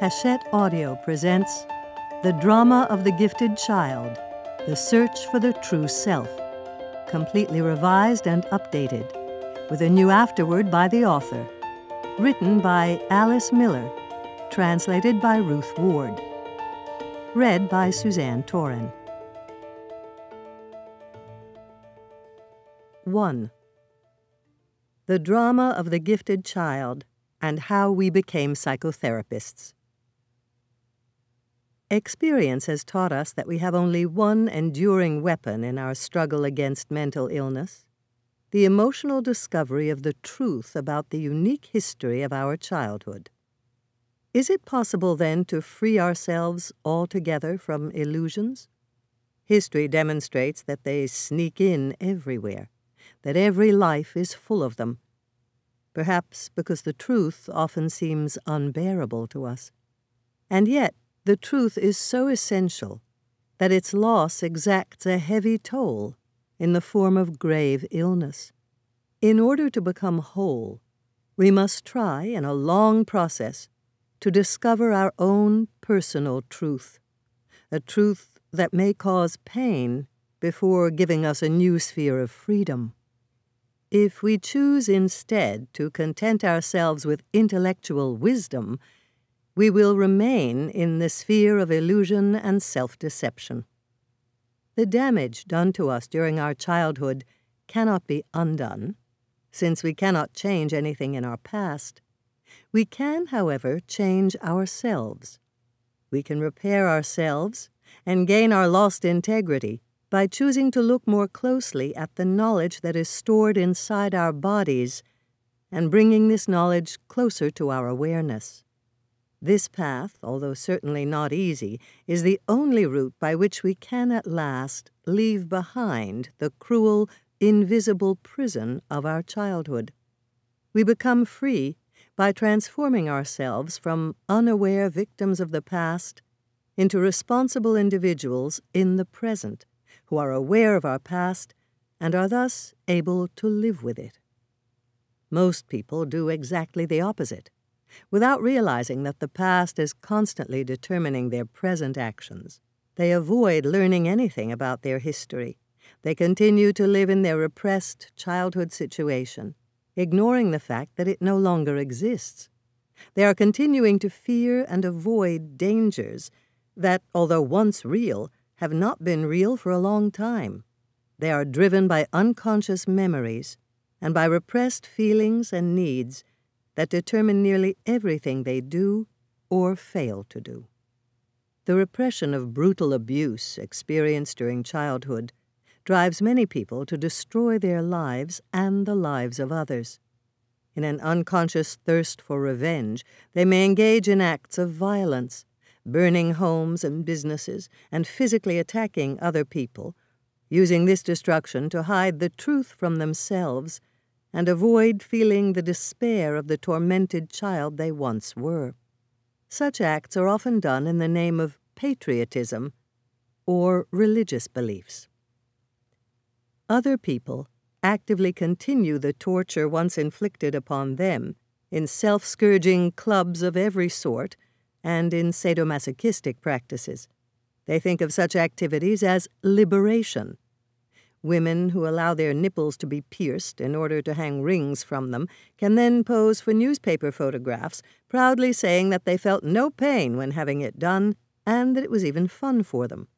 Hachette Audio presents The Drama of the Gifted Child The Search for the True Self, completely revised and updated, with a new afterword by the author. Written by Alice Miller, translated by Ruth Ward. Read by Suzanne Toren. 1. The Drama of the Gifted Child and How We Became Psychotherapists. Experience has taught us that we have only one enduring weapon in our struggle against mental illness the emotional discovery of the truth about the unique history of our childhood. Is it possible, then, to free ourselves altogether from illusions? History demonstrates that they sneak in everywhere, that every life is full of them. Perhaps because the truth often seems unbearable to us. And yet, the truth is so essential that its loss exacts a heavy toll in the form of grave illness. In order to become whole, we must try, in a long process, to discover our own personal truth, a truth that may cause pain before giving us a new sphere of freedom. If we choose instead to content ourselves with intellectual wisdom, we will remain in the sphere of illusion and self deception. The damage done to us during our childhood cannot be undone, since we cannot change anything in our past. We can, however, change ourselves. We can repair ourselves and gain our lost integrity by choosing to look more closely at the knowledge that is stored inside our bodies and bringing this knowledge closer to our awareness. This path, although certainly not easy, is the only route by which we can at last leave behind the cruel, invisible prison of our childhood. We become free by transforming ourselves from unaware victims of the past into responsible individuals in the present who are aware of our past and are thus able to live with it. Most people do exactly the opposite without realizing that the past is constantly determining their present actions. They avoid learning anything about their history. They continue to live in their repressed childhood situation, ignoring the fact that it no longer exists. They are continuing to fear and avoid dangers that, although once real, have not been real for a long time. They are driven by unconscious memories and by repressed feelings and needs that determine nearly everything they do or fail to do. The repression of brutal abuse experienced during childhood drives many people to destroy their lives and the lives of others. In an unconscious thirst for revenge, they may engage in acts of violence, burning homes and businesses, and physically attacking other people, using this destruction to hide the truth from themselves and avoid feeling the despair of the tormented child they once were. Such acts are often done in the name of patriotism or religious beliefs. Other people actively continue the torture once inflicted upon them in self scourging clubs of every sort and in sadomasochistic practices. They think of such activities as liberation Women who allow their nipples to be pierced in order to hang rings from them can then pose for newspaper photographs, proudly saying that they felt no pain when having it done and that it was even fun for them.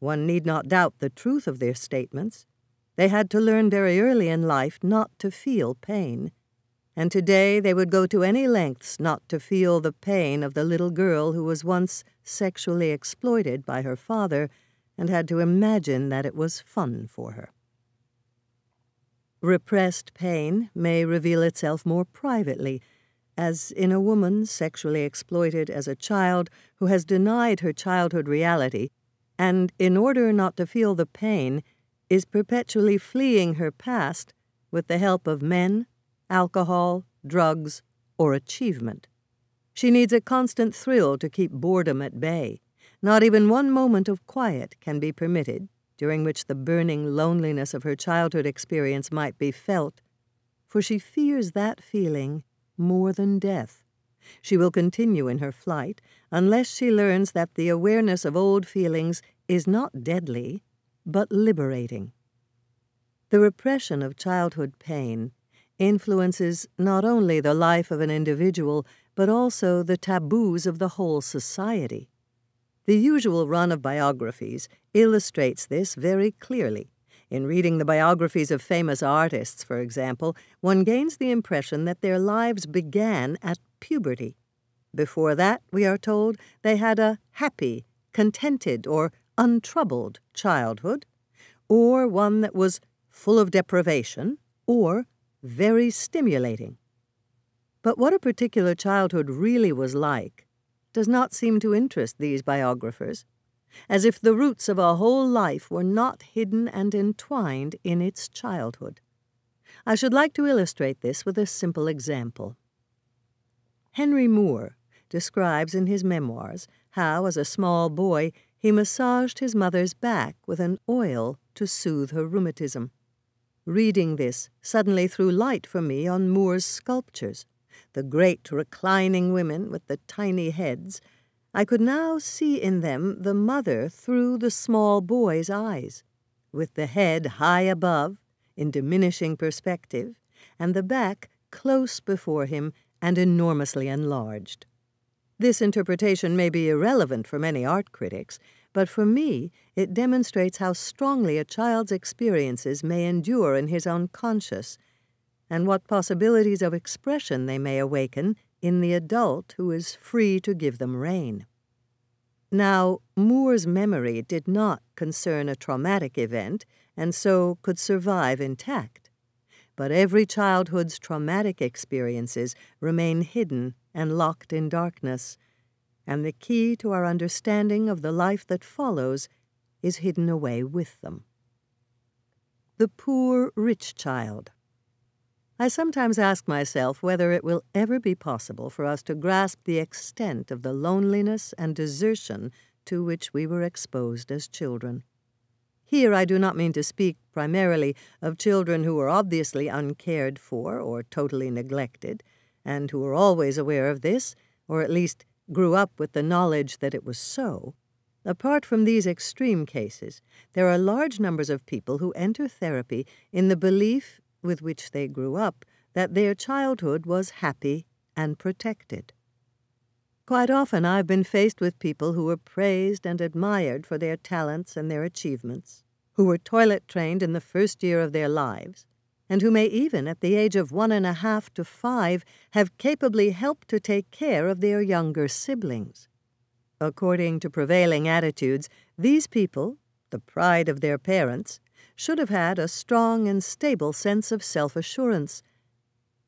One need not doubt the truth of their statements. They had to learn very early in life not to feel pain, and today they would go to any lengths not to feel the pain of the little girl who was once sexually exploited by her father and had to imagine that it was fun for her. Repressed pain may reveal itself more privately, as in a woman sexually exploited as a child who has denied her childhood reality and, in order not to feel the pain, is perpetually fleeing her past with the help of men, alcohol, drugs, or achievement. She needs a constant thrill to keep boredom at bay. Not even one moment of quiet can be permitted during which the burning loneliness of her childhood experience might be felt, for she fears that feeling more than death. She will continue in her flight unless she learns that the awareness of old feelings is not deadly, but liberating. The repression of childhood pain influences not only the life of an individual, but also the taboos of the whole society. The usual run of biographies illustrates this very clearly. In reading the biographies of famous artists, for example, one gains the impression that their lives began at puberty. Before that, we are told, they had a happy, contented, or untroubled childhood, or one that was full of deprivation, or very stimulating. But what a particular childhood really was like does not seem to interest these biographers, as if the roots of a whole life were not hidden and entwined in its childhood. I should like to illustrate this with a simple example. Henry Moore describes in his memoirs how, as a small boy, he massaged his mother's back with an oil to soothe her rheumatism. Reading this suddenly threw light for me on Moore's sculptures the great reclining women with the tiny heads, I could now see in them the mother through the small boy's eyes, with the head high above, in diminishing perspective, and the back close before him and enormously enlarged. This interpretation may be irrelevant for many art critics, but for me it demonstrates how strongly a child's experiences may endure in his unconscious and what possibilities of expression they may awaken in the adult who is free to give them rein. Now, Moore's memory did not concern a traumatic event and so could survive intact. But every childhood's traumatic experiences remain hidden and locked in darkness, and the key to our understanding of the life that follows is hidden away with them. The poor rich child. I sometimes ask myself whether it will ever be possible for us to grasp the extent of the loneliness and desertion to which we were exposed as children. Here I do not mean to speak primarily of children who were obviously uncared for or totally neglected, and who were always aware of this, or at least grew up with the knowledge that it was so. Apart from these extreme cases, there are large numbers of people who enter therapy in the belief with which they grew up that their childhood was happy and protected. Quite often I've been faced with people who were praised and admired for their talents and their achievements, who were toilet trained in the first year of their lives, and who may even, at the age of one and a half to five, have capably helped to take care of their younger siblings. According to prevailing attitudes, these people, the pride of their parents, should have had a strong and stable sense of self assurance.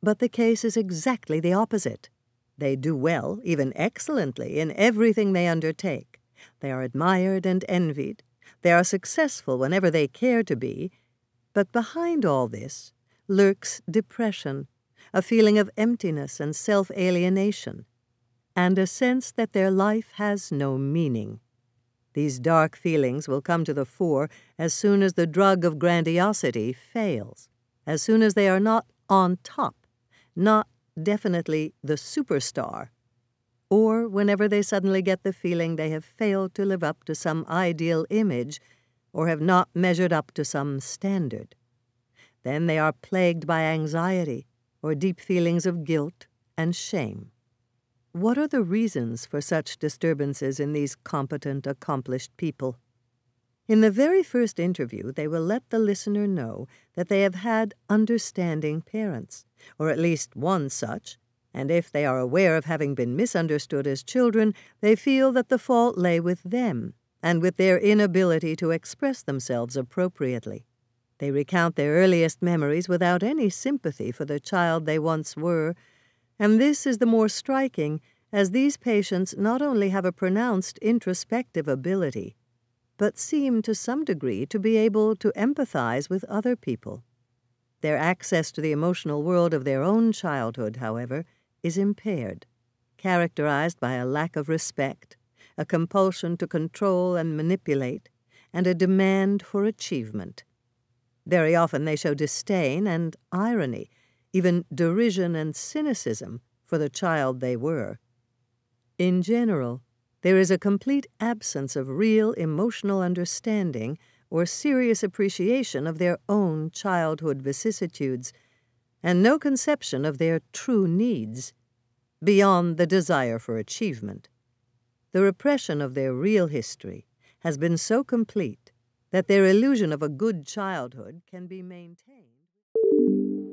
But the case is exactly the opposite. They do well, even excellently, in everything they undertake. They are admired and envied. They are successful whenever they care to be. But behind all this lurks depression, a feeling of emptiness and self alienation, and a sense that their life has no meaning. These dark feelings will come to the fore as soon as the drug of grandiosity fails, as soon as they are not on top, not definitely the superstar, or whenever they suddenly get the feeling they have failed to live up to some ideal image or have not measured up to some standard. Then they are plagued by anxiety or deep feelings of guilt and shame. What are the reasons for such disturbances in these competent, accomplished people? In the very first interview, they will let the listener know that they have had understanding parents, or at least one such, and if they are aware of having been misunderstood as children, they feel that the fault lay with them and with their inability to express themselves appropriately. They recount their earliest memories without any sympathy for the child they once were and this is the more striking as these patients not only have a pronounced introspective ability, but seem to some degree to be able to empathize with other people. Their access to the emotional world of their own childhood, however, is impaired, characterized by a lack of respect, a compulsion to control and manipulate, and a demand for achievement. Very often they show disdain and irony even derision and cynicism for the child they were. In general, there is a complete absence of real emotional understanding or serious appreciation of their own childhood vicissitudes, and no conception of their true needs, beyond the desire for achievement. The repression of their real history has been so complete that their illusion of a good childhood can be maintained.